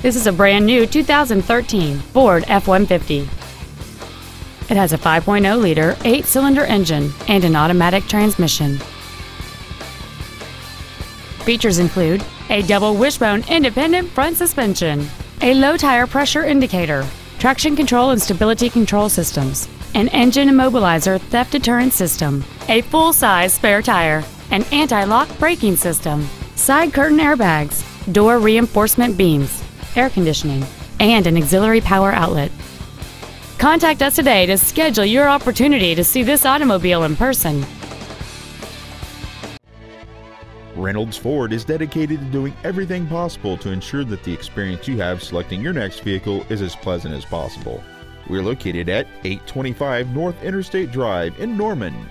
This is a brand new 2013 Ford F-150. It has a 5.0 liter, 8 cylinder engine and an automatic transmission. Features include a double wishbone independent front suspension, a low tire pressure indicator, traction control and stability control systems, an engine immobilizer theft deterrent system, a full size spare tire, an anti lock braking system, side curtain airbags, door reinforcement beams, air conditioning, and an auxiliary power outlet. Contact us today to schedule your opportunity to see this automobile in person. Reynolds Ford is dedicated to doing everything possible to ensure that the experience you have selecting your next vehicle is as pleasant as possible. We're located at 825 North Interstate Drive in Norman.